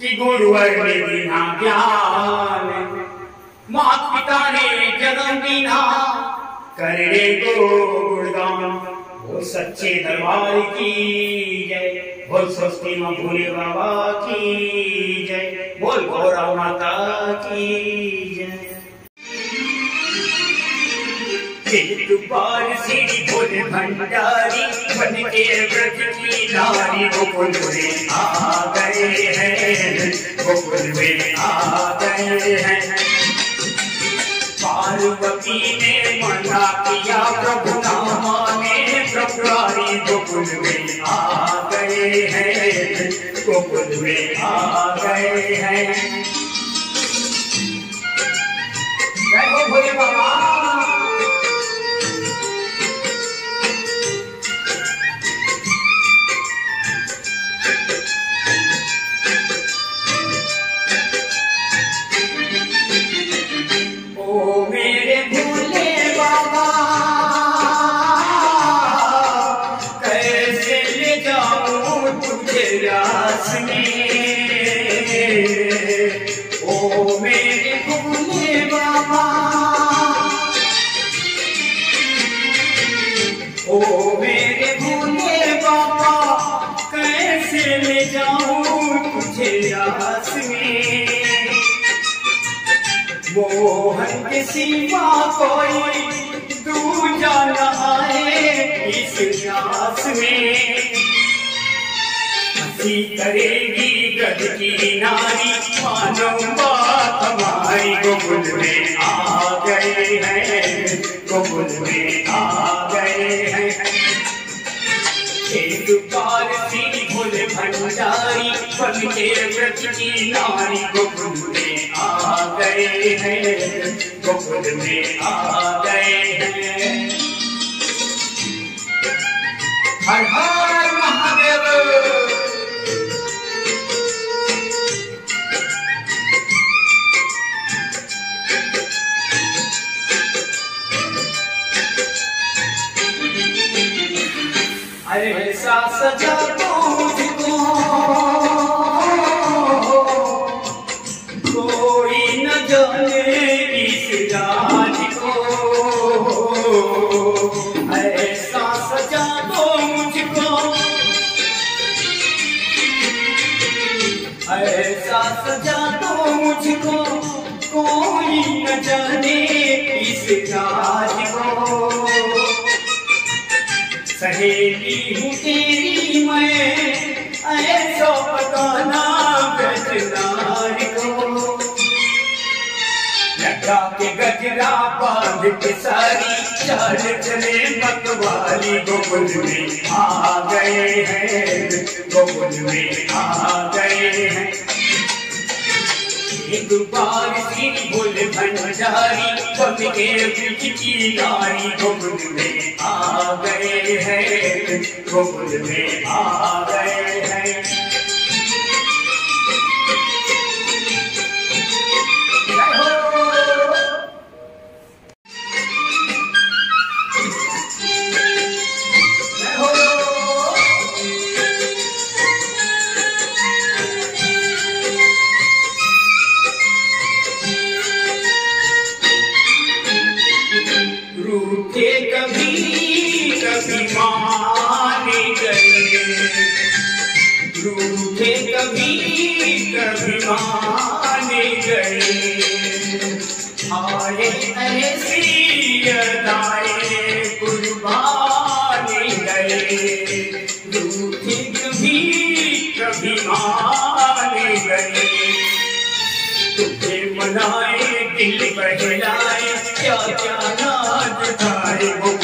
कि गुरुवर ने दीना ज्ञान। मात पिता ने जन्म दीना करने को गुणगान वो सच्चे दरबार की जय, बोल स्वस्ति माँ भोले बाबा की जय, बोल गौरव माता की जय। बार सीढ़ी बोले भंडारी बन के व्रत की नारी गोकुल में आ गए हैं। गोकुल में आ गए हैं। पार्वती ने मना किया प्रभु ना माने प्रभुरारी गोकुल में आ गए हैं। गोकुल में आ गए हैं। जय हो भोले बाबा सिवा कोई दूजा न आए इस प्यास में। हँसी करेगी गद की नारी मानो बात हमारी गोबुल में आ गए हैं। गोबुल में आ एक बार सी भोले भंडारी बन के व्रत की नारी गोकुल में आ गए हैं गोकुल में आ गए हैं हर हर लगा के गजरा बाँध के सारी चाल चले मतवाली में आ गए हैं में आ गए हैं। भूल भंडारी की नारी गोकुल में आ गए हैं, गोकुल में आ गए हैं। रूठे कभी कभी माने गए। आए ऐसी अदाए कुर्बाने गए रूठे कभी कभी माने गए तुझे मनाए दिल बहलाए क्या क्या नाच गाए गोकुल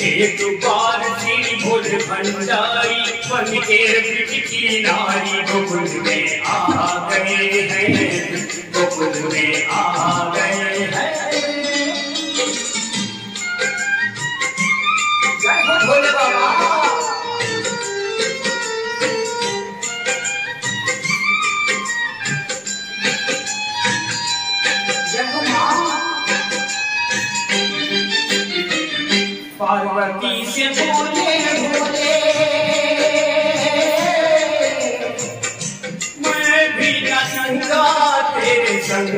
एक बार जी भूल भंडारी बन के बिट की नारी गोकुल में आ गए हैं। गोकुल में आ गए हैं।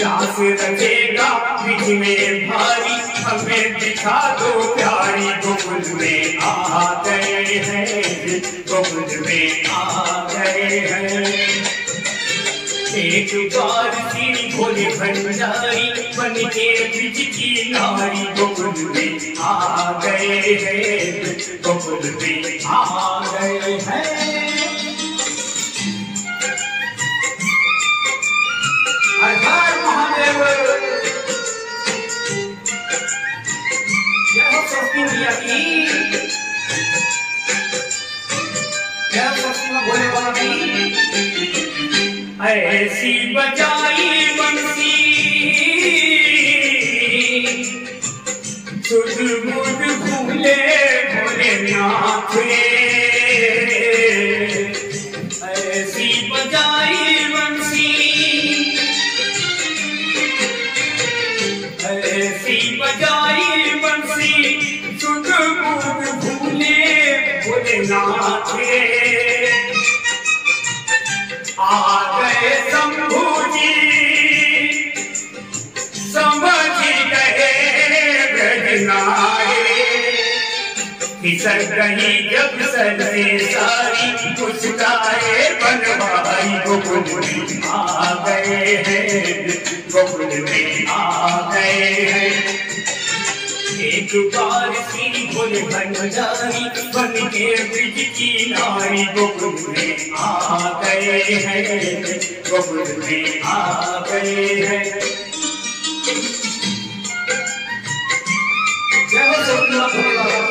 प्यास रखेगा बीच में भारी, हमें दिखा दो प्यारी गोकुल में आ गए हैं गोकुल में आ गए हैं। एक बार सीढ़ी खोले भंडारी बन के ब्रिज की नारी गोकुल में आ गए हैं गोकुल में आ गए हैं। हर जय मैया की हो सरस्वती माँ भोले बाबा ऐसी बजाई फिसल गई जब सरे सारी मुस्काए बनवाई गोकुल में आ गए हैं, गोकुल आ गए हैं। एक बार तेरी बोल बन जानी बन के ब्रिज की नारी गोकुल में आ गए हैं। गोकुल में आ गए हैं। जय हो सतनाम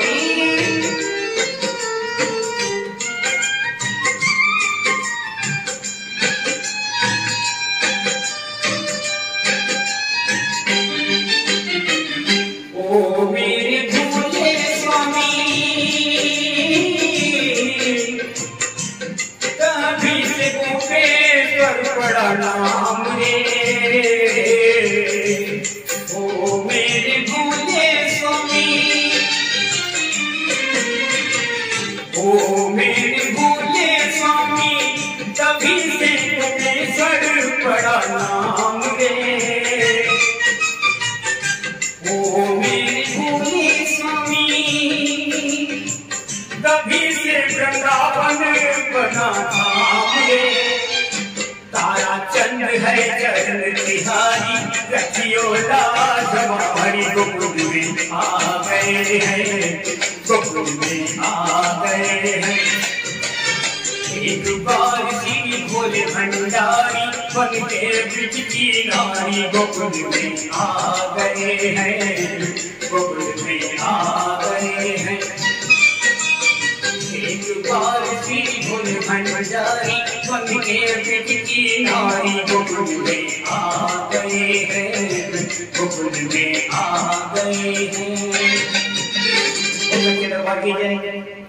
मेरे भोले रखियो लाज हमारी गोकुल में आ गए हैं। गोकुल में आ गए हैं। एक बार श्री भोले भंडारी बन के ब्रिज की नारी, गोकुल में आ गए हैं। गोकुल में आ गए हैं। एक बार भोले भंडारी बन के ब्रिज की नारी गोकुल में आ गए हैं गोकुल में आ गए हैं दरबार की जय